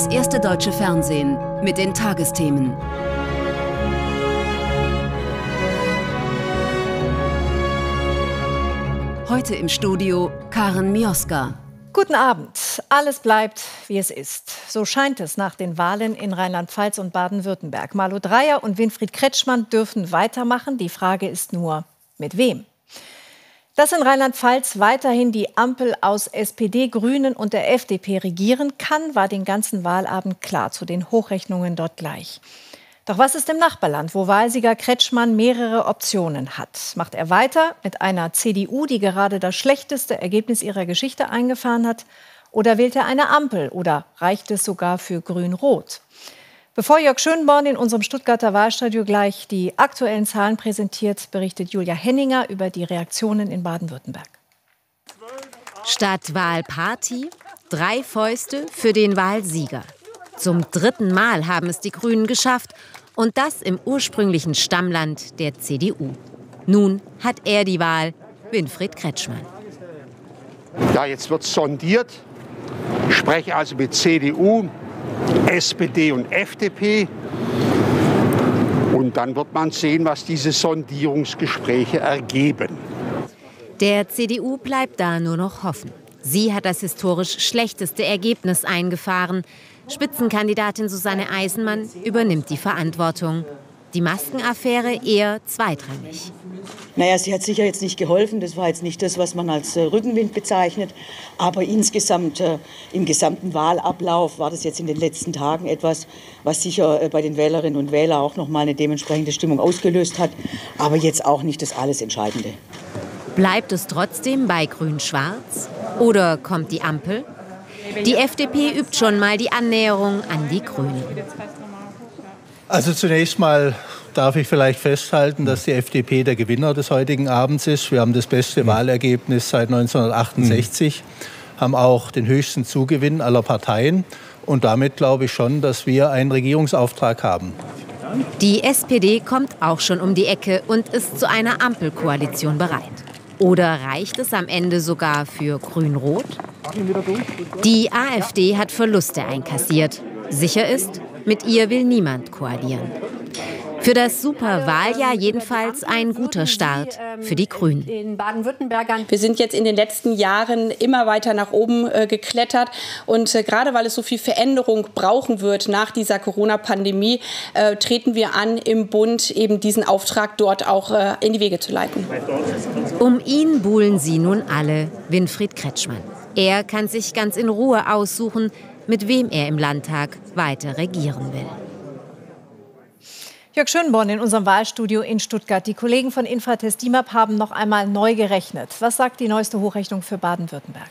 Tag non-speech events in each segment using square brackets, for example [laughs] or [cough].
das erste deutsche Fernsehen mit den Tagesthemen. Heute im Studio Karen Mioska. Guten Abend. Alles bleibt, wie es ist. So scheint es nach den Wahlen in Rheinland-Pfalz und Baden-Württemberg. Malu Dreyer und Winfried Kretschmann dürfen weitermachen. Die Frage ist nur, mit wem? Dass in Rheinland-Pfalz weiterhin die Ampel aus SPD, Grünen und der FDP regieren kann, war den ganzen Wahlabend klar, zu den Hochrechnungen dort gleich. Doch was ist im Nachbarland, wo Wahlsieger Kretschmann mehrere Optionen hat? Macht er weiter mit einer CDU, die gerade das schlechteste Ergebnis ihrer Geschichte eingefahren hat? Oder wählt er eine Ampel? Oder reicht es sogar für Grün-Rot? Bevor Jörg Schönborn in unserem Stuttgarter Wahlstudio gleich die aktuellen Zahlen präsentiert, berichtet Julia Henninger über die Reaktionen in Baden-Württemberg. Statt Wahlparty drei Fäuste für den Wahlsieger. Zum dritten Mal haben es die Grünen geschafft und das im ursprünglichen Stammland der CDU. Nun hat er die Wahl, Winfried Kretschmann. Ja, jetzt wird sondiert. Ich spreche also mit CDU, SPD und FDP. Und dann wird man sehen, was diese Sondierungsgespräche ergeben. Der CDU bleibt da nur noch hoffen. Sie hat das historisch schlechteste Ergebnis eingefahren. Spitzenkandidatin Susanne Eisenmann übernimmt die Verantwortung. Die Maskenaffäre eher zweitrangig. Naja, sie hat sicher jetzt nicht geholfen. Das war jetzt nicht das, was man als äh, Rückenwind bezeichnet. Aber insgesamt, äh, im gesamten Wahlablauf war das jetzt in den letzten Tagen etwas, was sicher äh, bei den Wählerinnen und Wählern auch noch mal eine dementsprechende Stimmung ausgelöst hat. Aber jetzt auch nicht das alles Entscheidende. Bleibt es trotzdem bei Grün-Schwarz? Oder kommt die Ampel? Die FDP übt schon mal die Annäherung an die Grünen. Also zunächst mal darf ich vielleicht festhalten, dass die FDP der Gewinner des heutigen Abends ist. Wir haben das beste Wahlergebnis seit 1968, haben auch den höchsten Zugewinn aller Parteien. Und damit glaube ich schon, dass wir einen Regierungsauftrag haben. Die SPD kommt auch schon um die Ecke und ist zu einer Ampelkoalition bereit. Oder reicht es am Ende sogar für Grün-Rot? Die AfD hat Verluste einkassiert. Sicher ist, mit ihr will niemand koalieren. Für das Superwahljahr jedenfalls ein guter Start für die Grünen. Wir sind jetzt in den letzten Jahren immer weiter nach oben äh, geklettert. Und äh, gerade weil es so viel Veränderung brauchen wird nach dieser Corona-Pandemie, äh, treten wir an, im Bund eben diesen Auftrag dort auch in die Wege zu leiten. Um ihn buhlen sie nun alle Winfried Kretschmann. Er kann sich ganz in Ruhe aussuchen, mit wem er im Landtag weiter regieren will. Jörg Schönborn in unserem Wahlstudio in Stuttgart. Die Kollegen von Infratest DIMAP haben noch einmal neu gerechnet. Was sagt die neueste Hochrechnung für Baden-Württemberg?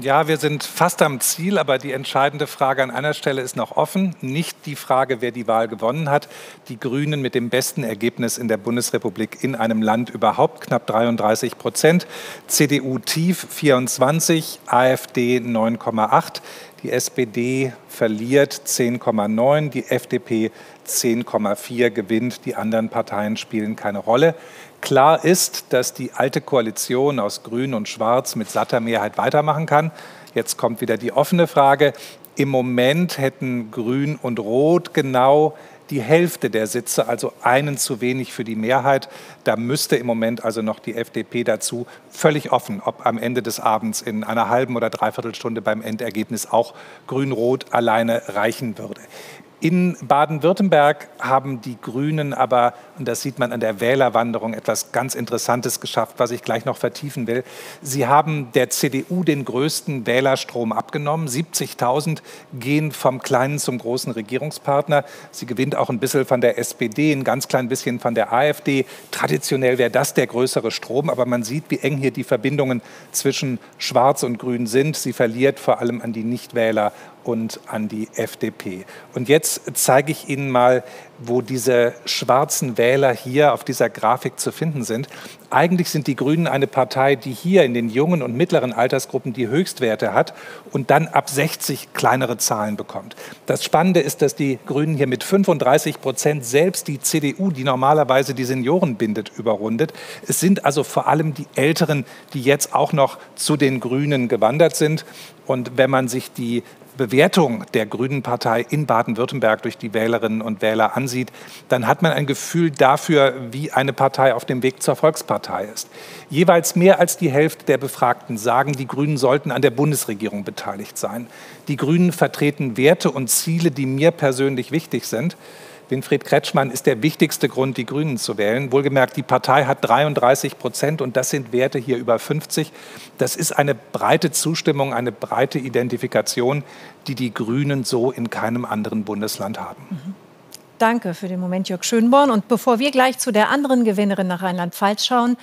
Ja, wir sind fast am Ziel, aber die entscheidende Frage an einer Stelle ist noch offen. Nicht die Frage, wer die Wahl gewonnen hat. Die Grünen mit dem besten Ergebnis in der Bundesrepublik in einem Land überhaupt, knapp 33 Prozent. CDU tief 24, AfD 9,8. Die SPD verliert 10,9, die FDP 10,4 gewinnt. Die anderen Parteien spielen keine Rolle. Klar ist, dass die alte Koalition aus Grün und Schwarz mit satter Mehrheit weitermachen kann. Jetzt kommt wieder die offene Frage. Im Moment hätten Grün und Rot genau die Hälfte der Sitze, also einen zu wenig für die Mehrheit. Da müsste im Moment also noch die FDP dazu völlig offen, ob am Ende des Abends in einer halben oder dreiviertel Stunde beim Endergebnis auch Grün-Rot alleine reichen würde. In Baden-Württemberg haben die Grünen aber, und das sieht man an der Wählerwanderung, etwas ganz Interessantes geschafft, was ich gleich noch vertiefen will. Sie haben der CDU den größten Wählerstrom abgenommen. 70.000 gehen vom kleinen zum großen Regierungspartner. Sie gewinnt auch ein bisschen von der SPD, ein ganz klein bisschen von der AfD. Traditionell wäre das der größere Strom, aber man sieht, wie eng hier die Verbindungen zwischen Schwarz und Grün sind. Sie verliert vor allem an die Nichtwähler und an die FDP. Und jetzt zeige ich Ihnen mal, wo diese schwarzen Wähler hier auf dieser Grafik zu finden sind. Eigentlich sind die Grünen eine Partei, die hier in den jungen und mittleren Altersgruppen die Höchstwerte hat und dann ab 60 kleinere Zahlen bekommt. Das Spannende ist, dass die Grünen hier mit 35 Prozent selbst die CDU, die normalerweise die Senioren bindet, überrundet. Es sind also vor allem die Älteren, die jetzt auch noch zu den Grünen gewandert sind. Und wenn man sich die Bewertung der Grünen Partei in Baden-Württemberg durch die Wählerinnen und Wähler ansieht, dann hat man ein Gefühl dafür, wie eine Partei auf dem Weg zur Volkspartei ist. Jeweils mehr als die Hälfte der Befragten sagen, die Grünen sollten an der Bundesregierung beteiligt sein. Die Grünen vertreten Werte und Ziele, die mir persönlich wichtig sind. Winfried Kretschmann ist der wichtigste Grund, die Grünen zu wählen. Wohlgemerkt, die Partei hat 33 Prozent und das sind Werte hier über 50. Das ist eine breite Zustimmung, eine breite Identifikation, die die Grünen so in keinem anderen Bundesland haben. Mhm. Danke für den Moment, Jörg Schönborn. Und bevor wir gleich zu der anderen Gewinnerin nach Rheinland-Pfalz schauen,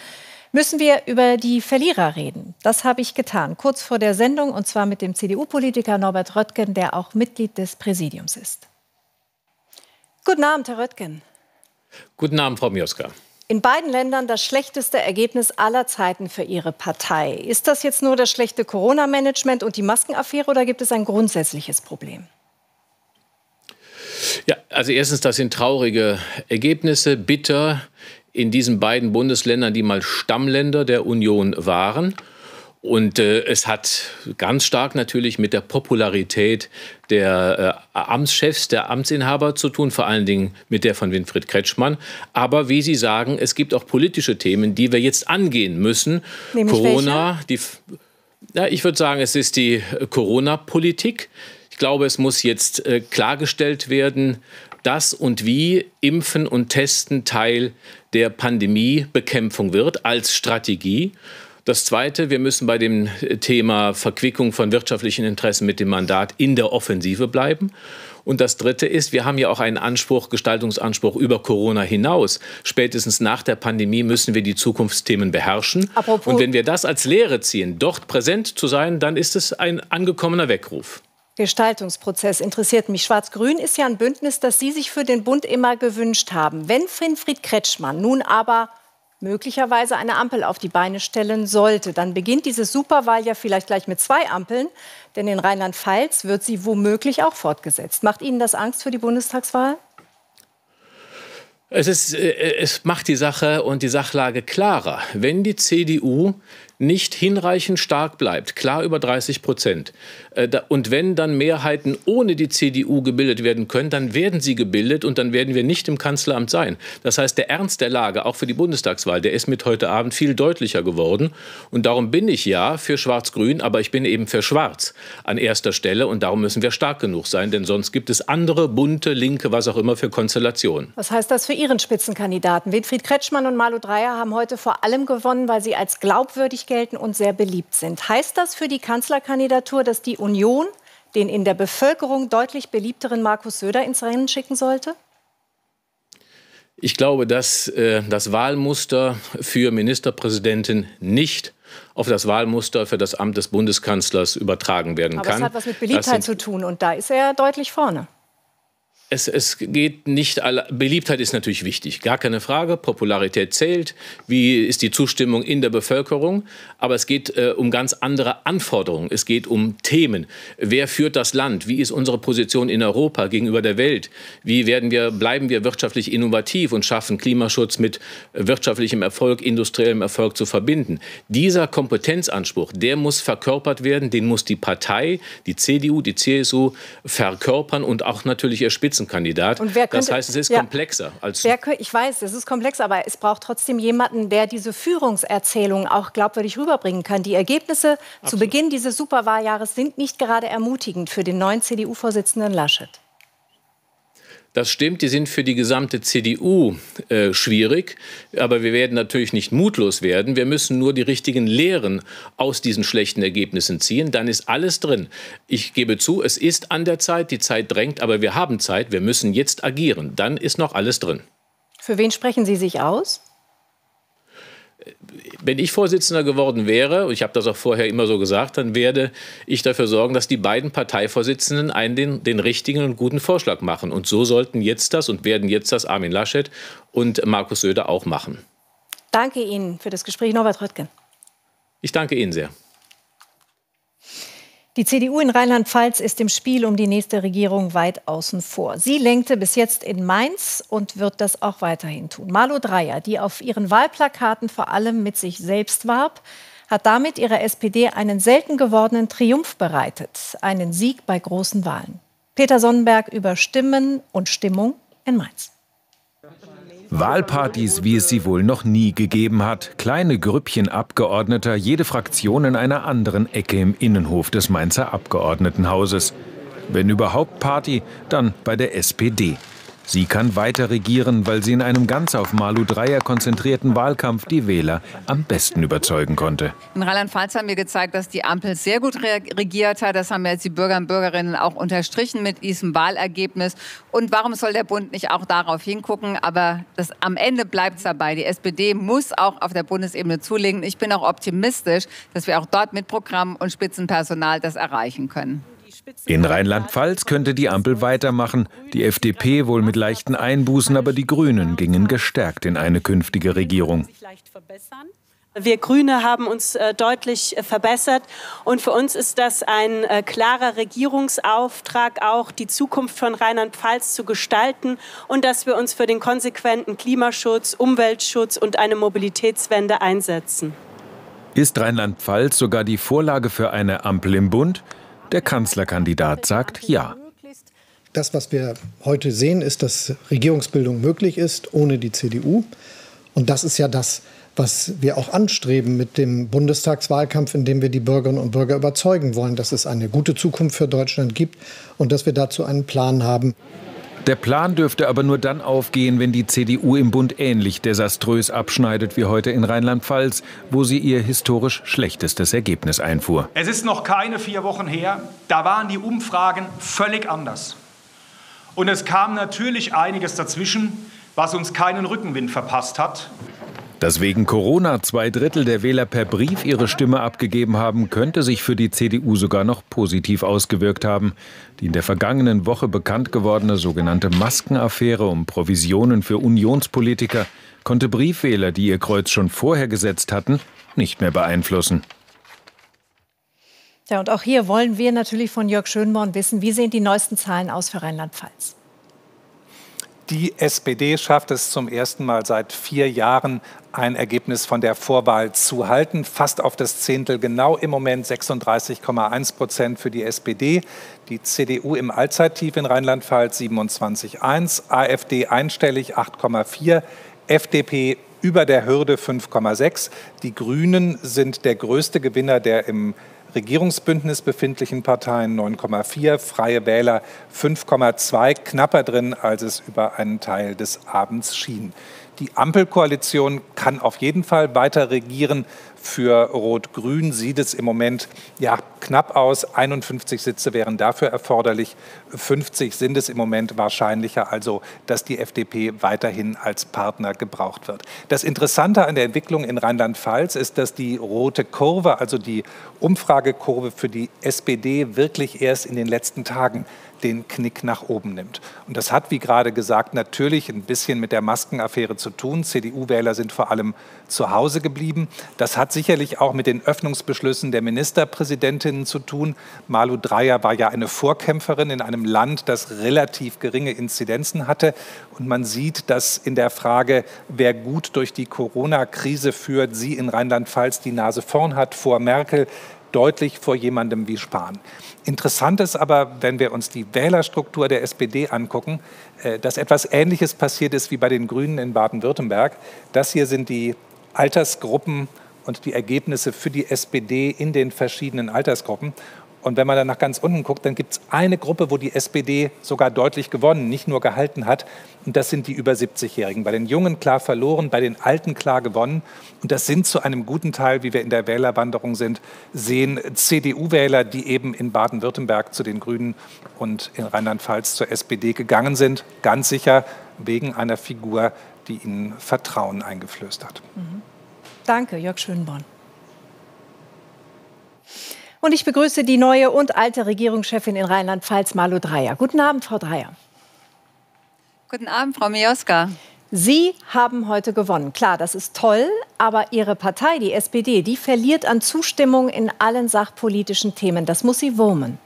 müssen wir über die Verlierer reden. Das habe ich getan, kurz vor der Sendung, und zwar mit dem CDU-Politiker Norbert Röttgen, der auch Mitglied des Präsidiums ist. Guten Abend, Herr Röttgen. Guten Abend, Frau Mioska. In beiden Ländern das schlechteste Ergebnis aller Zeiten für Ihre Partei. Ist das jetzt nur das schlechte Corona-Management und die Maskenaffäre oder gibt es ein grundsätzliches Problem? Ja, also erstens, das sind traurige Ergebnisse, bitter in diesen beiden Bundesländern, die mal Stammländer der Union waren. Und äh, es hat ganz stark natürlich mit der Popularität der äh, Amtschefs, der Amtsinhaber zu tun, vor allen Dingen mit der von Winfried Kretschmann. Aber wie Sie sagen, es gibt auch politische Themen, die wir jetzt angehen müssen. Nämlich Corona, die, ja, ich würde sagen, es ist die äh, Corona-Politik. Ich glaube, es muss jetzt äh, klargestellt werden, dass und wie Impfen und Testen Teil der Pandemiebekämpfung wird als Strategie. Das Zweite, wir müssen bei dem Thema Verquickung von wirtschaftlichen Interessen mit dem Mandat in der Offensive bleiben. Und das Dritte ist, wir haben ja auch einen Anspruch, Gestaltungsanspruch über Corona hinaus. Spätestens nach der Pandemie müssen wir die Zukunftsthemen beherrschen. Apropos Und wenn wir das als Lehre ziehen, dort präsent zu sein, dann ist es ein angekommener Weckruf. Gestaltungsprozess interessiert mich. Schwarz-Grün ist ja ein Bündnis, das Sie sich für den Bund immer gewünscht haben. Wenn Winfried Kretschmann nun aber möglicherweise eine Ampel auf die Beine stellen sollte, dann beginnt diese Superwahl ja vielleicht gleich mit zwei Ampeln, denn in Rheinland-Pfalz wird sie womöglich auch fortgesetzt. Macht Ihnen das Angst für die Bundestagswahl? Es, ist, äh, es macht die Sache und die Sachlage klarer. Wenn die CDU nicht hinreichend stark bleibt, klar über 30 Prozent, äh, und wenn dann Mehrheiten ohne die CDU gebildet werden können, dann werden sie gebildet und dann werden wir nicht im Kanzleramt sein. Das heißt, der Ernst der Lage, auch für die Bundestagswahl, der ist mit heute Abend viel deutlicher geworden. Und darum bin ich ja für Schwarz-Grün, aber ich bin eben für Schwarz an erster Stelle. Und darum müssen wir stark genug sein, denn sonst gibt es andere, bunte, linke, was auch immer für Konstellationen. Was heißt das für Ihren Spitzenkandidaten? Winfried Kretschmann und Malu Dreyer haben heute vor allem gewonnen, weil sie als glaubwürdig gelten und sehr beliebt sind. Heißt das für die Kanzlerkandidatur, dass die Union den in der Bevölkerung deutlich beliebteren Markus Söder ins Rennen schicken sollte? Ich glaube, dass äh, das Wahlmuster für Ministerpräsidenten nicht auf das Wahlmuster für das Amt des Bundeskanzlers übertragen werden kann. Aber es hat was mit Beliebtheit zu tun und da ist er deutlich vorne. Es, es, geht nicht alle. Beliebtheit ist natürlich wichtig, gar keine Frage. Popularität zählt. Wie ist die Zustimmung in der Bevölkerung? Aber es geht äh, um ganz andere Anforderungen. Es geht um Themen. Wer führt das Land? Wie ist unsere Position in Europa gegenüber der Welt? Wie werden wir, bleiben wir wirtschaftlich innovativ und schaffen Klimaschutz mit wirtschaftlichem Erfolg, industriellem Erfolg zu verbinden? Dieser Kompetenzanspruch, der muss verkörpert werden. Den muss die Partei, die CDU, die CSU verkörpern und auch natürlich erspitzen. Spitzenkandidat. Könnte, das heißt, es ist ja, komplexer. Als wer, ich weiß, es ist komplex, aber es braucht trotzdem jemanden, der diese Führungserzählung auch glaubwürdig rüberbringen kann. Die Ergebnisse Absolut. zu Beginn dieses Superwahljahres sind nicht gerade ermutigend für den neuen CDU-Vorsitzenden Laschet. Das stimmt, die sind für die gesamte CDU äh, schwierig. Aber wir werden natürlich nicht mutlos werden. Wir müssen nur die richtigen Lehren aus diesen schlechten Ergebnissen ziehen. Dann ist alles drin. Ich gebe zu, es ist an der Zeit, die Zeit drängt, aber wir haben Zeit. Wir müssen jetzt agieren. Dann ist noch alles drin. Für wen sprechen Sie sich aus? Wenn ich Vorsitzender geworden wäre, und ich habe das auch vorher immer so gesagt, dann werde ich dafür sorgen, dass die beiden Parteivorsitzenden einen den, den richtigen und guten Vorschlag machen. Und so sollten jetzt das und werden jetzt das Armin Laschet und Markus Söder auch machen. Danke Ihnen für das Gespräch, Norbert Röttgen. Ich danke Ihnen sehr. Die CDU in Rheinland-Pfalz ist im Spiel um die nächste Regierung weit außen vor. Sie lenkte bis jetzt in Mainz und wird das auch weiterhin tun. Malu Dreyer, die auf ihren Wahlplakaten vor allem mit sich selbst warb, hat damit ihrer SPD einen selten gewordenen Triumph bereitet, einen Sieg bei großen Wahlen. Peter Sonnenberg über Stimmen und Stimmung in Mainz. Wahlpartys, wie es sie wohl noch nie gegeben hat. Kleine Grüppchen Abgeordneter, jede Fraktion in einer anderen Ecke im Innenhof des Mainzer Abgeordnetenhauses. Wenn überhaupt Party, dann bei der SPD. Sie kann weiter regieren, weil sie in einem ganz auf Malu Dreyer konzentrierten Wahlkampf die Wähler am besten überzeugen konnte. In Rheinland-Pfalz haben wir gezeigt, dass die Ampel sehr gut regiert hat. Das haben jetzt die Bürger und Bürgerinnen auch unterstrichen mit diesem Wahlergebnis. Und warum soll der Bund nicht auch darauf hingucken? Aber das, am Ende bleibt es dabei. Die SPD muss auch auf der Bundesebene zulegen. Ich bin auch optimistisch, dass wir auch dort mit Programm und Spitzenpersonal das erreichen können. In Rheinland-Pfalz könnte die Ampel weitermachen, die FDP wohl mit leichten Einbußen, aber die Grünen gingen gestärkt in eine künftige Regierung. Wir Grüne haben uns äh, deutlich äh, verbessert und für uns ist das ein äh, klarer Regierungsauftrag, auch die Zukunft von Rheinland-Pfalz zu gestalten und dass wir uns für den konsequenten Klimaschutz, Umweltschutz und eine Mobilitätswende einsetzen. Ist Rheinland-Pfalz sogar die Vorlage für eine Ampel im Bund? Der Kanzlerkandidat sagt ja. Das, was wir heute sehen, ist, dass Regierungsbildung möglich ist ohne die CDU. Und das ist ja das, was wir auch anstreben mit dem Bundestagswahlkampf, in dem wir die Bürgerinnen und Bürger überzeugen wollen, dass es eine gute Zukunft für Deutschland gibt und dass wir dazu einen Plan haben. Der Plan dürfte aber nur dann aufgehen, wenn die CDU im Bund ähnlich desaströs abschneidet wie heute in Rheinland-Pfalz, wo sie ihr historisch schlechtestes Ergebnis einfuhr. Es ist noch keine vier Wochen her, da waren die Umfragen völlig anders. Und es kam natürlich einiges dazwischen, was uns keinen Rückenwind verpasst hat. Dass wegen Corona zwei Drittel der Wähler per Brief ihre Stimme abgegeben haben, könnte sich für die CDU sogar noch positiv ausgewirkt haben. Die in der vergangenen Woche bekannt gewordene sogenannte Maskenaffäre um Provisionen für Unionspolitiker konnte Briefwähler, die ihr Kreuz schon vorher gesetzt hatten, nicht mehr beeinflussen. Ja, und auch hier wollen wir natürlich von Jörg Schönborn wissen, wie sehen die neuesten Zahlen aus für Rheinland-Pfalz? Die SPD schafft es zum ersten Mal seit vier Jahren, ein Ergebnis von der Vorwahl zu halten. Fast auf das Zehntel genau im Moment 36,1 Prozent für die SPD. Die CDU im Allzeittief in Rheinland-Pfalz 27,1, AfD einstellig 8,4, FDP über der Hürde 5,6. Die Grünen sind der größte Gewinner der im Regierungsbündnis befindlichen Parteien 9,4, Freie Wähler 5,2, knapper drin, als es über einen Teil des Abends schien. Die Ampelkoalition kann auf jeden Fall weiter regieren. Für Rot-Grün sieht es im Moment ja knapp aus. 51 Sitze wären dafür erforderlich. 50 sind es im Moment wahrscheinlicher, also dass die FDP weiterhin als Partner gebraucht wird. Das Interessante an der Entwicklung in Rheinland-Pfalz ist, dass die rote Kurve, also die Umfragekurve für die SPD, wirklich erst in den letzten Tagen den Knick nach oben nimmt. Und das hat, wie gerade gesagt, natürlich ein bisschen mit der Maskenaffäre zu tun. CDU-Wähler sind vor allem zu Hause geblieben. Das hat sicherlich auch mit den Öffnungsbeschlüssen der Ministerpräsidentinnen zu tun. Malu Dreyer war ja eine Vorkämpferin in einem Land, das relativ geringe Inzidenzen hatte. Und man sieht, dass in der Frage, wer gut durch die Corona-Krise führt, sie in Rheinland-Pfalz die Nase vorn hat vor Merkel deutlich vor jemandem wie Spahn. Interessant ist aber, wenn wir uns die Wählerstruktur der SPD angucken, äh, dass etwas Ähnliches passiert ist wie bei den Grünen in Baden-Württemberg. Das hier sind die Altersgruppen und die Ergebnisse für die SPD in den verschiedenen Altersgruppen. Und wenn man dann nach ganz unten guckt, dann gibt es eine Gruppe, wo die SPD sogar deutlich gewonnen, nicht nur gehalten hat. Und das sind die über 70-Jährigen. Bei den Jungen klar verloren, bei den Alten klar gewonnen. Und das sind zu einem guten Teil, wie wir in der Wählerwanderung sind, sehen CDU-Wähler, die eben in Baden-Württemberg zu den Grünen und in Rheinland-Pfalz zur SPD gegangen sind. Ganz sicher wegen einer Figur, die ihnen Vertrauen eingeflößt hat. Mhm. Danke, Jörg Schönborn. Und ich begrüße die neue und alte Regierungschefin in Rheinland-Pfalz, Malu Dreyer. Guten Abend, Frau Dreyer. Guten Abend, Frau Mioska. Sie haben heute gewonnen. Klar, das ist toll, aber Ihre Partei, die SPD, die verliert an Zustimmung in allen sachpolitischen Themen. Das muss Sie wurmen.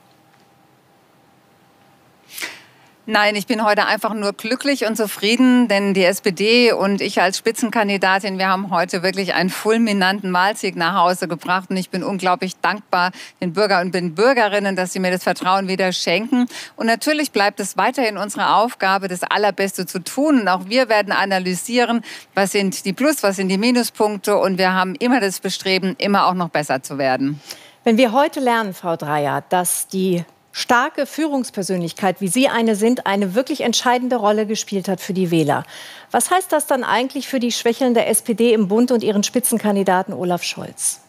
Nein, ich bin heute einfach nur glücklich und zufrieden, denn die SPD und ich als Spitzenkandidatin, wir haben heute wirklich einen fulminanten Wahlsieg nach Hause gebracht und ich bin unglaublich dankbar den Bürger und den Bürgerinnen, dass sie mir das Vertrauen wieder schenken. Und natürlich bleibt es weiterhin unsere Aufgabe, das Allerbeste zu tun. Und auch wir werden analysieren, was sind die Plus, was sind die Minuspunkte und wir haben immer das Bestreben, immer auch noch besser zu werden. Wenn wir heute lernen, Frau Dreier, dass die starke Führungspersönlichkeit, wie Sie eine sind, eine wirklich entscheidende Rolle gespielt hat für die Wähler. Was heißt das dann eigentlich für die schwächelnde SPD im Bund und ihren Spitzenkandidaten Olaf Scholz?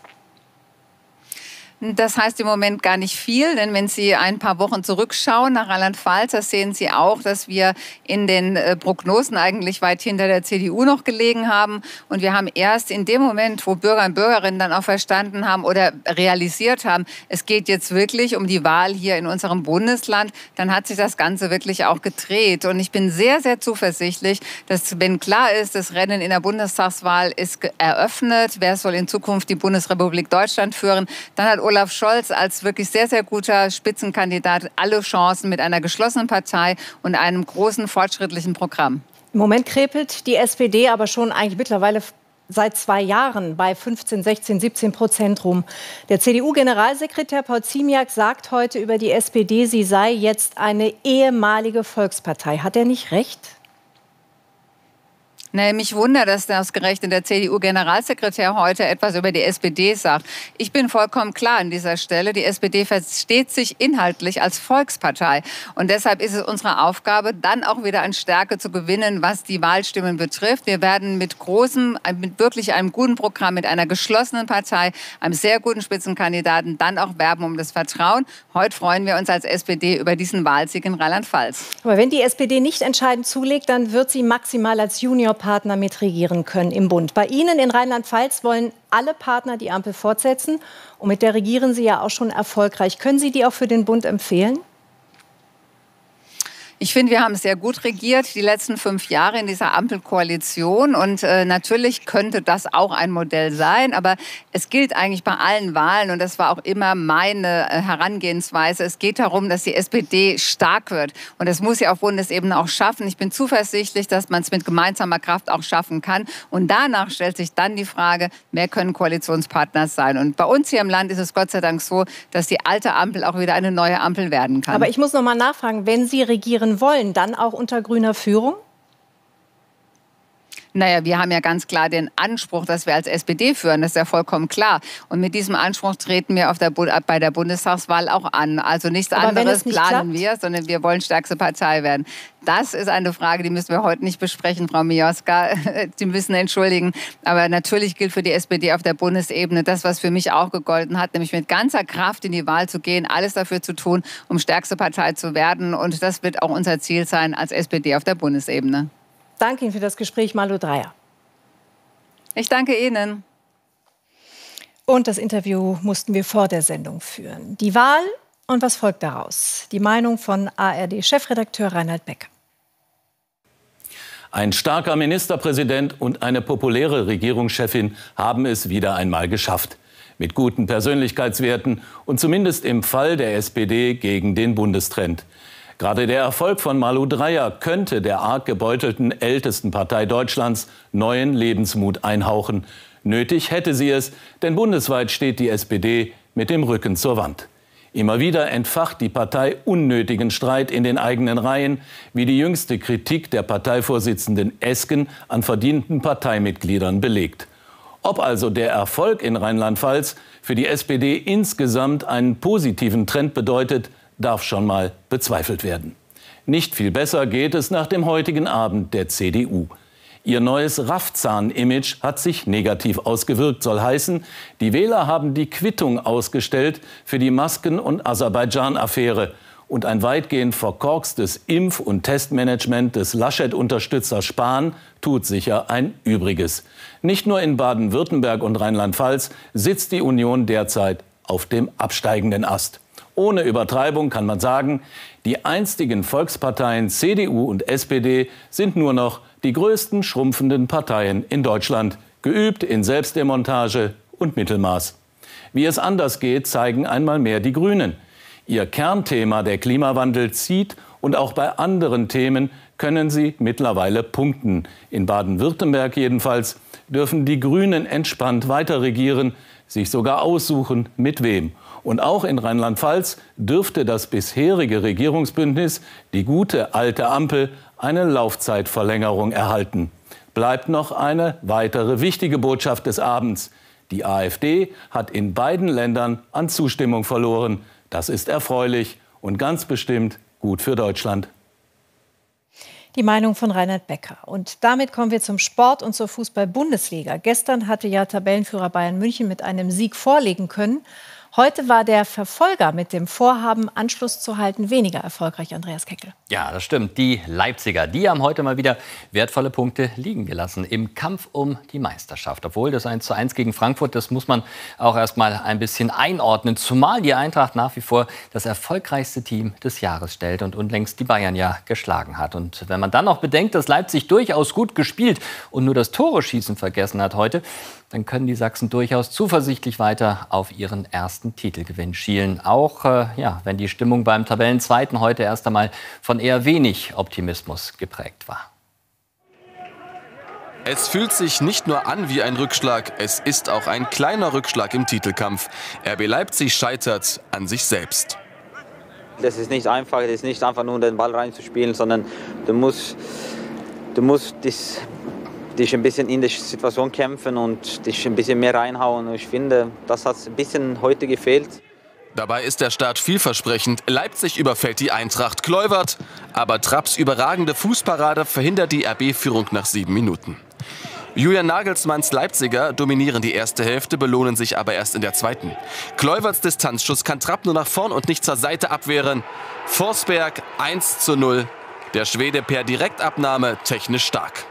Das heißt im Moment gar nicht viel, denn wenn Sie ein paar Wochen zurückschauen nach Rheinland-Pfalz, da sehen Sie auch, dass wir in den äh, Prognosen eigentlich weit hinter der CDU noch gelegen haben. Und wir haben erst in dem Moment, wo Bürger und Bürgerinnen dann auch verstanden haben oder realisiert haben, es geht jetzt wirklich um die Wahl hier in unserem Bundesland, dann hat sich das Ganze wirklich auch gedreht. Und ich bin sehr, sehr zuversichtlich, dass wenn klar ist, das Rennen in der Bundestagswahl ist eröffnet, wer soll in Zukunft die Bundesrepublik Deutschland führen, dann hat Olaf Scholz als wirklich sehr, sehr guter Spitzenkandidat alle Chancen mit einer geschlossenen Partei und einem großen fortschrittlichen Programm. Im Moment krepelt die SPD aber schon eigentlich mittlerweile seit zwei Jahren bei 15, 16, 17 Prozent rum. Der CDU-Generalsekretär Paul Ziemiak sagt heute über die SPD, sie sei jetzt eine ehemalige Volkspartei. Hat er nicht recht? Nee, mich wundert, dass ausgerechnet der CDU-Generalsekretär heute etwas über die SPD sagt. Ich bin vollkommen klar an dieser Stelle. Die SPD versteht sich inhaltlich als Volkspartei. Und deshalb ist es unsere Aufgabe, dann auch wieder an Stärke zu gewinnen, was die Wahlstimmen betrifft. Wir werden mit großem, mit wirklich einem guten Programm, mit einer geschlossenen Partei, einem sehr guten Spitzenkandidaten dann auch werben um das Vertrauen. Heute freuen wir uns als SPD über diesen Wahlsieg in Rheinland-Pfalz. Aber wenn die SPD nicht entscheidend zulegt, dann wird sie maximal als Junior Partner mitregieren können im Bund. Bei Ihnen in Rheinland-Pfalz wollen alle Partner die Ampel fortsetzen. Und mit der regieren Sie ja auch schon erfolgreich. Können Sie die auch für den Bund empfehlen? Ich finde, wir haben sehr gut regiert die letzten fünf Jahre in dieser Ampelkoalition. Und äh, natürlich könnte das auch ein Modell sein. Aber es gilt eigentlich bei allen Wahlen, und das war auch immer meine äh, Herangehensweise, es geht darum, dass die SPD stark wird. Und das muss sie auf Bundesebene auch schaffen. Ich bin zuversichtlich, dass man es mit gemeinsamer Kraft auch schaffen kann. Und danach stellt sich dann die Frage, wer können Koalitionspartner sein. Und bei uns hier im Land ist es Gott sei Dank so, dass die alte Ampel auch wieder eine neue Ampel werden kann. Aber ich muss noch mal nachfragen, wenn Sie regieren wollen, dann auch unter grüner Führung? Naja, wir haben ja ganz klar den Anspruch, dass wir als SPD führen. Das ist ja vollkommen klar. Und mit diesem Anspruch treten wir der, bei der Bundestagswaal auch an. Also nichts Aber anderes nicht planen klappt? wir, sondern wir wollen stärkste Partei werden. Das ist eine Frage, die müssen wir heute nicht besprechen, Frau Mioska. [laughs] Sie müssen entschuldigen. Aber natürlich gilt für die SPD auf der Bundesebene das, was für mich auch gegolten hat, nämlich mit ganzer Kraft in die Wahl zu gehen, alles dafür zu tun, um stärkste Partei zu werden. Und das wird auch unser Ziel sein als SPD auf der Bundesebene. Danke Ihnen für das Gespräch, Malu Dreier. Ich danke Ihnen. Und das Interview mussten wir vor der Sendung führen. Die Wahl und was folgt daraus? Die Meinung von ARD-Chefredakteur Reinhard Beck. Ein starker Ministerpräsident und eine populäre Regierungschefin haben es wieder einmal geschafft. Mit guten Persönlichkeitswerten und zumindest im Fall der SPD gegen den Bundestrend. Gerade der Erfolg von Malu Dreyer könnte der arg gebeutelten ältesten Partei Deutschlands neuen Lebensmut einhauchen. Nötig hätte sie es, denn bundesweit steht die SPD mit dem Rücken zur Wand. Immer wieder entfacht die Partei unnötigen Streit in den eigenen Reihen, wie die jüngste Kritik der Parteivorsitzenden Esken an verdienten Parteimitgliedern belegt. Ob also der Erfolg in Rheinland-Pfalz für die SPD insgesamt einen positiven Trend bedeutet, darf schon mal bezweifelt werden. Nicht viel besser geht es nach dem heutigen Abend der CDU. Ihr neues Raffzahn-Image hat sich negativ ausgewirkt, soll heißen, die Wähler haben die Quittung ausgestellt für die Masken- und Aserbaidschan-Affäre. Und ein weitgehend verkorkstes Impf- und Testmanagement des Laschet-Unterstützers Spahn tut sicher ein Übriges. Nicht nur in Baden-Württemberg und Rheinland-Pfalz sitzt die Union derzeit auf dem absteigenden Ast. Ohne Übertreibung kann man sagen, die einstigen Volksparteien CDU und SPD sind nur noch die größten schrumpfenden Parteien in Deutschland, geübt in Selbstdemontage und Mittelmaß. Wie es anders geht, zeigen einmal mehr die Grünen. Ihr Kernthema, der Klimawandel, zieht Und auch bei anderen Themen können sie mittlerweile punkten. In Baden-Württemberg jedenfalls dürfen die Grünen entspannt weiter regieren, sich sogar aussuchen, mit wem. Und auch in Rheinland-Pfalz dürfte das bisherige Regierungsbündnis, die gute alte Ampel, eine Laufzeitverlängerung erhalten. Bleibt noch eine weitere wichtige Botschaft des Abends. Die AfD hat in beiden Ländern an Zustimmung verloren. Das ist erfreulich und ganz bestimmt gut für Deutschland. Die Meinung von Reinhard Becker. Und damit kommen wir zum Sport und zur Fußball-Bundesliga. Gestern hatte ja Tabellenführer Bayern München mit einem Sieg vorlegen können. Heute war der Verfolger mit dem Vorhaben, Anschluss zu halten, weniger erfolgreich, Andreas Keckel. Ja, das stimmt. Die Leipziger, die haben heute mal wieder wertvolle Punkte liegen gelassen im Kampf um die Meisterschaft. Obwohl das 1 zu 1 gegen Frankfurt, das muss man auch erst mal ein bisschen einordnen. Zumal die Eintracht nach wie vor das erfolgreichste Team des Jahres stellt und unlängst die Bayern ja geschlagen hat. Und wenn man dann noch bedenkt, dass Leipzig durchaus gut gespielt und nur das Tore schießen vergessen hat heute, dann können die Sachsen durchaus zuversichtlich weiter auf ihren ersten Titelgewinn schielen. Auch äh, ja, wenn die Stimmung beim Tabellenzweiten heute erst einmal von eher wenig Optimismus geprägt war. Es fühlt sich nicht nur an wie ein Rückschlag, es ist auch ein kleiner Rückschlag im Titelkampf. RB Leipzig scheitert an sich selbst. Das ist nicht einfach, das ist nicht einfach nur den Ball reinzuspielen, sondern du musst, du musst das dich ein bisschen in die Situation kämpfen und dich ein bisschen mehr reinhauen. Ich finde, das hat ein bisschen heute gefehlt. Dabei ist der Start vielversprechend. Leipzig überfällt die Eintracht Kleuwert, aber Trapps überragende Fußparade verhindert die RB-Führung nach sieben Minuten. Julian Nagelsmanns Leipziger dominieren die erste Hälfte, belohnen sich aber erst in der zweiten. Kleuverts Distanzschuss kann Trapp nur nach vorn und nicht zur Seite abwehren. Forsberg 1 zu 0. Der Schwede per Direktabnahme technisch stark.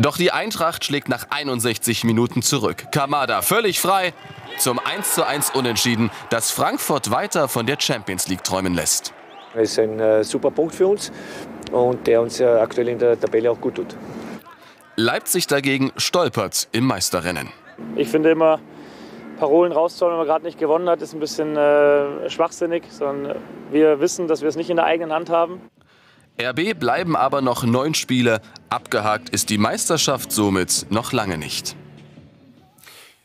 Doch die Eintracht schlägt nach 61 Minuten zurück. Kamada völlig frei zum 1:1 Unentschieden, das Frankfurt weiter von der Champions League träumen lässt. Es ist ein äh, super Punkt für uns und der uns ja aktuell in der Tabelle auch gut tut. Leipzig dagegen stolpert im Meisterrennen. Ich finde immer, Parolen rauszuholen, wenn man gerade nicht gewonnen hat, ist ein bisschen äh, schwachsinnig, sondern wir wissen, dass wir es nicht in der eigenen Hand haben. RB bleiben aber noch neun Spiele. Abgehakt ist die Meisterschaft somit noch lange nicht.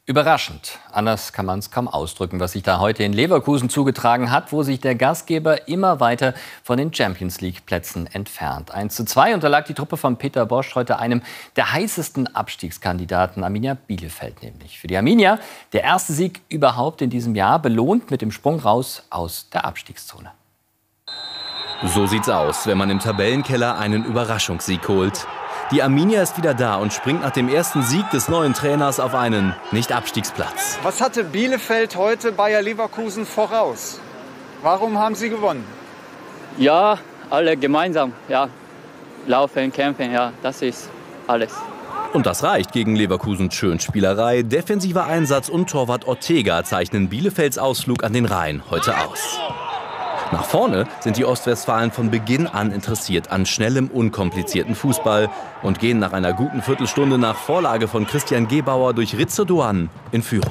Überraschend. Anders kann man es kaum ausdrücken, was sich da heute in Leverkusen zugetragen hat, wo sich der Gastgeber immer weiter von den Champions League-Plätzen entfernt. 1 zu 2 unterlag die Truppe von Peter Bosch heute einem der heißesten Abstiegskandidaten, Arminia Bielefeld nämlich. Für die Arminia der erste Sieg überhaupt in diesem Jahr, belohnt mit dem Sprung raus aus der Abstiegszone. So sieht's aus, wenn man im Tabellenkeller einen Überraschungssieg holt. Die Arminia ist wieder da und springt nach dem ersten Sieg des neuen Trainers auf einen Nicht-Abstiegsplatz. Was hatte Bielefeld heute Bayer Leverkusen voraus? Warum haben sie gewonnen? Ja, alle gemeinsam. Ja, laufen, kämpfen, ja, das ist alles. Und das reicht gegen Leverkusens Schönspielerei. Defensiver Einsatz und Torwart Ortega zeichnen Bielefelds Ausflug an den Rhein heute aus. Nach vorne sind die Ostwestfalen von Beginn an interessiert an schnellem, unkomplizierten Fußball und gehen nach einer guten Viertelstunde nach Vorlage von Christian Gebauer durch Rizzo Duan in Führung.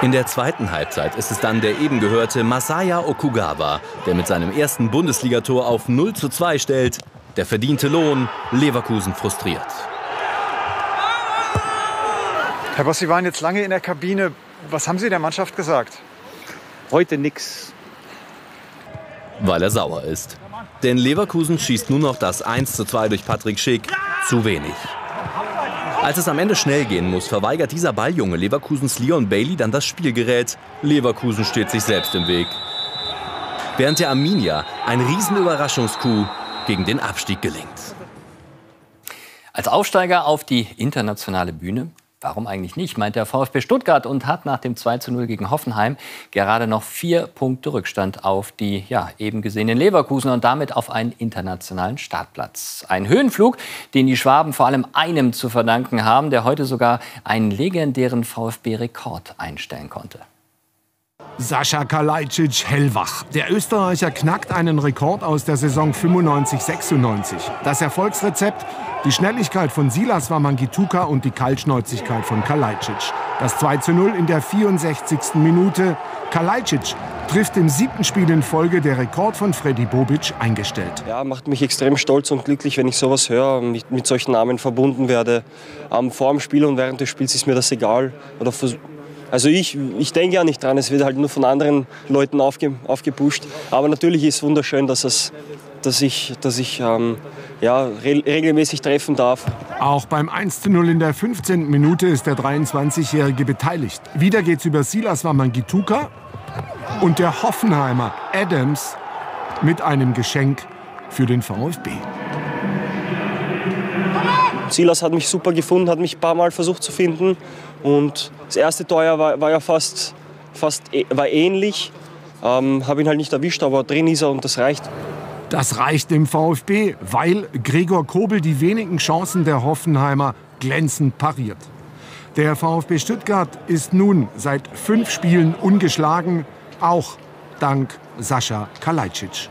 In der zweiten Halbzeit ist es dann der eben gehörte Masaya Okugawa, der mit seinem ersten Bundesligator auf 0 zu 2 stellt. Der verdiente Lohn, Leverkusen frustriert. Herr Boss, Sie waren jetzt lange in der Kabine. Was haben Sie der Mannschaft gesagt? Heute nichts. Weil er sauer ist. Denn Leverkusen schießt nur noch das 1 zu 2 durch Patrick Schick. Zu wenig. Als es am Ende schnell gehen muss, verweigert dieser Balljunge Leverkusens Leon Bailey dann das Spielgerät. Leverkusen steht sich selbst im Weg. Während der Arminia ein Riesenüberraschungskuh gegen den Abstieg gelingt. Als Aufsteiger auf die internationale Bühne Warum eigentlich nicht, meint der VfB Stuttgart und hat nach dem 2 zu 0 gegen Hoffenheim gerade noch vier Punkte Rückstand auf die ja, eben gesehenen Leverkusen und damit auf einen internationalen Startplatz. Ein Höhenflug, den die Schwaben vor allem einem zu verdanken haben, der heute sogar einen legendären VfB-Rekord einstellen konnte. Sascha Kalajdzic hellwach. Der Österreicher knackt einen Rekord aus der Saison 95-96. Das Erfolgsrezept? Die Schnelligkeit von Silas Wamangituka und die Kaltschnäuzigkeit von Kalajdzic. Das 2 zu 0 in der 64. Minute. Kalajdzic trifft im siebten Spiel in Folge der Rekord von Freddy Bobic eingestellt. Ja, macht mich extrem stolz und glücklich, wenn ich sowas höre und mit, mit solchen Namen verbunden werde. Ähm, vor dem Spiel und während des Spiels ist mir das egal. Oder also ich, ich denke ja nicht dran, es wird halt nur von anderen Leuten aufge, aufgepusht. Aber natürlich ist es wunderschön, dass, es, dass ich, dass ich ähm, ja, re regelmäßig treffen darf. Auch beim 1:0 in der 15. Minute ist der 23-Jährige beteiligt. Wieder geht's über Silas Wamangituka und der Hoffenheimer Adams mit einem Geschenk für den VfB. Silas hat mich super gefunden, hat mich ein paar Mal versucht zu finden. Und das erste Tor war, war ja fast, fast war ähnlich. Ähm, Habe ihn halt nicht erwischt, aber drin ist er und das reicht. Das reicht dem VfB, weil Gregor Kobel die wenigen Chancen der Hoffenheimer glänzend pariert. Der VfB Stuttgart ist nun seit fünf Spielen ungeschlagen, auch dank Sascha Kalajdzic.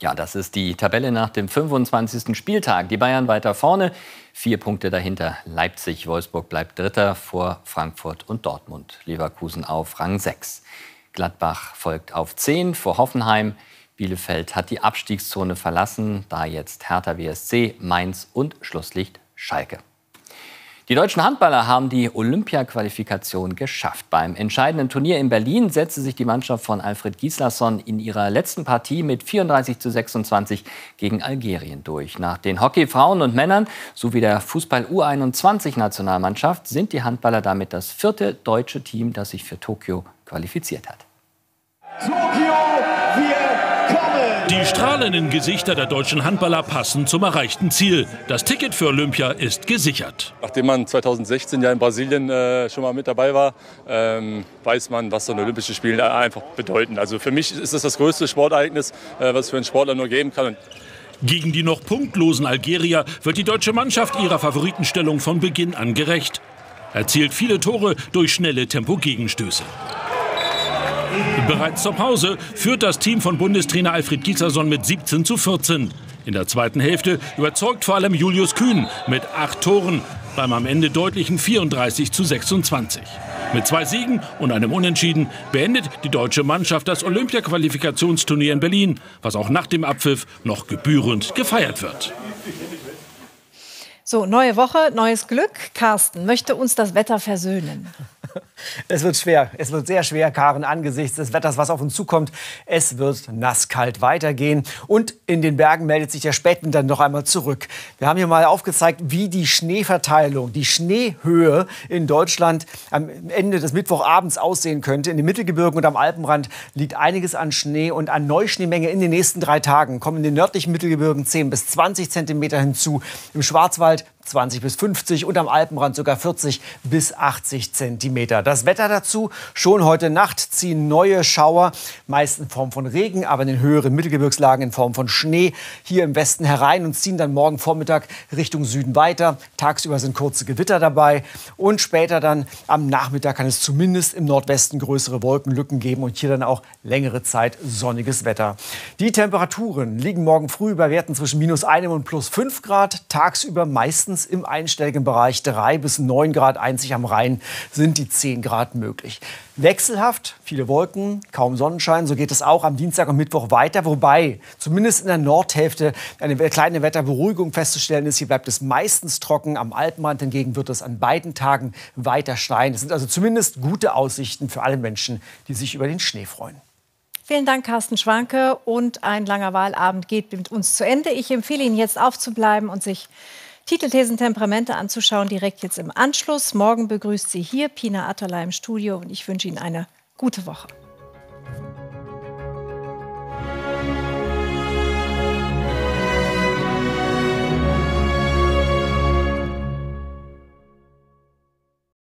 Ja, das ist die Tabelle nach dem 25. Spieltag. Die Bayern weiter vorne, vier Punkte dahinter. Leipzig, Wolfsburg bleibt Dritter vor Frankfurt und Dortmund. Leverkusen auf Rang 6. Gladbach folgt auf 10 vor Hoffenheim. Bielefeld hat die Abstiegszone verlassen, da jetzt Hertha WSC, Mainz und Schlusslicht Schalke. Die deutschen Handballer haben die Olympia-Qualifikation geschafft. Beim entscheidenden Turnier in Berlin setzte sich die Mannschaft von Alfred Gislason in ihrer letzten Partie mit 34 zu 26 gegen Algerien durch. Nach den Hockeyfrauen und Männern sowie der Fußball-U21-Nationalmannschaft sind die Handballer damit das vierte deutsche Team, das sich für Tokio qualifiziert hat. Tokio, die strahlenden Gesichter der deutschen Handballer passen zum erreichten Ziel. Das Ticket für Olympia ist gesichert. Nachdem man 2016 ja in Brasilien äh, schon mal mit dabei war, ähm, weiß man, was so ein Olympische Spiele einfach bedeuten. Also für mich ist das das größte Sportereignis, äh, was es für einen Sportler nur geben kann. Gegen die noch punktlosen Algerier wird die deutsche Mannschaft ihrer Favoritenstellung von Beginn an gerecht. Erzielt viele Tore durch schnelle Tempogegenstöße. Bereits zur Pause führt das Team von Bundestrainer Alfred Gislason mit 17 zu 14. In der zweiten Hälfte überzeugt vor allem Julius Kühn mit acht Toren beim am Ende deutlichen 34 zu 26. Mit zwei Siegen und einem Unentschieden beendet die deutsche Mannschaft das Olympia-Qualifikationsturnier in Berlin, was auch nach dem Abpfiff noch gebührend gefeiert wird. So, neue Woche, neues Glück. Carsten möchte uns das Wetter versöhnen. Es wird schwer. Es wird sehr schwer, Karen, angesichts des Wetters, was auf uns zukommt. Es wird nasskalt weitergehen. Und in den Bergen meldet sich der Spätwinter noch einmal zurück. Wir haben hier mal aufgezeigt, wie die Schneeverteilung, die Schneehöhe in Deutschland am Ende des Mittwochabends aussehen könnte. In den Mittelgebirgen und am Alpenrand liegt einiges an Schnee und an Neuschneemenge in den nächsten drei Tagen. Kommen in den nördlichen Mittelgebirgen 10 bis 20 Zentimeter hinzu. Im Schwarzwald 20 bis 50 und am Alpenrand sogar 40 bis 80 Zentimeter. Das Wetter dazu, schon heute Nacht ziehen neue Schauer, meist in Form von Regen, aber in den höheren Mittelgebirgslagen in Form von Schnee hier im Westen herein und ziehen dann morgen Vormittag Richtung Süden weiter. Tagsüber sind kurze Gewitter dabei und später dann am Nachmittag kann es zumindest im Nordwesten größere Wolkenlücken geben und hier dann auch längere Zeit sonniges Wetter. Die Temperaturen liegen morgen früh bei Werten zwischen minus einem und plus 5 Grad, tagsüber meistens meistens im einstelligen Bereich 3 bis 9 Grad. Einzig am Rhein sind die 10 Grad möglich. Wechselhaft, viele Wolken, kaum Sonnenschein. So geht es auch am Dienstag und Mittwoch weiter. Wobei zumindest in der Nordhälfte eine kleine Wetterberuhigung festzustellen ist. Hier bleibt es meistens trocken. Am Alpenrand hingegen wird es an beiden Tagen weiter schneien. Es sind also zumindest gute Aussichten für alle Menschen, die sich über den Schnee freuen. Vielen Dank, Carsten Schwanke. Und ein langer Wahlabend geht mit uns zu Ende. Ich empfehle Ihnen jetzt aufzubleiben und sich Titelthesen Temperamente anzuschauen, direkt jetzt im Anschluss. Morgen begrüßt Sie hier Pina Atala im Studio und ich wünsche Ihnen eine gute Woche.